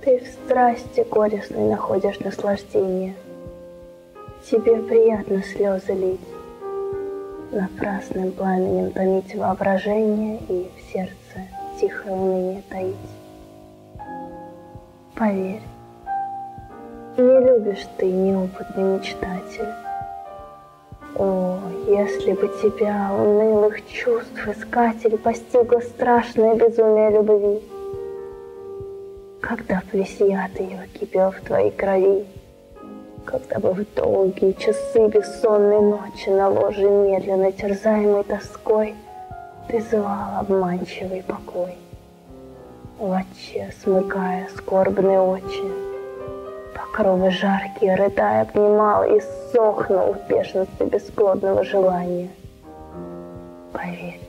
Ты в страсти горестной находишь наслаждение. Тебе приятно слезы лить, Напрасным пламенем томить воображение И в сердце тихое уныние таить. Поверь, не любишь ты неопытный мечтатель. О, если бы тебя, унылых чувств искатель, Постигло страшное безумие любви, Когда б весь яд ее кипел в твоей крови, Когда бы в долгие часы бессонной ночи На ложе медленно терзаемой тоской Ты звал обманчивый покой, В отче смыкая скорбные очи, Покровы жаркие, рыдая, обнимал и сохнул в бешенстве бесплодного желания. Поверь,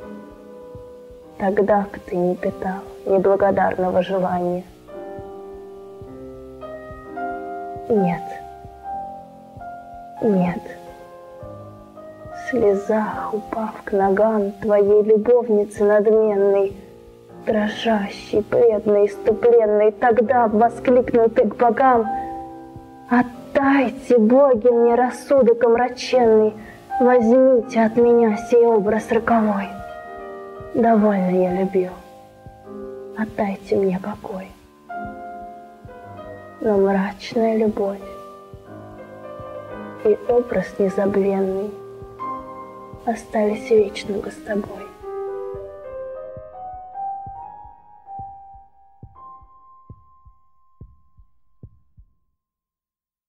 тогда б ты не питал неблагодарного желания. Нет, нет. В слезах, упав к ногам твоей любовницы надменной, дрожащий, бледный, иступленный, тогда воскликнул ты к богам — Отдайте, боги, мне рассудок омраченный, Возьмите от меня сей образ роковой. Довольно я любил, отдайте мне покой. Но мрачная любовь и образ незабвенный Остались вечными с тобой.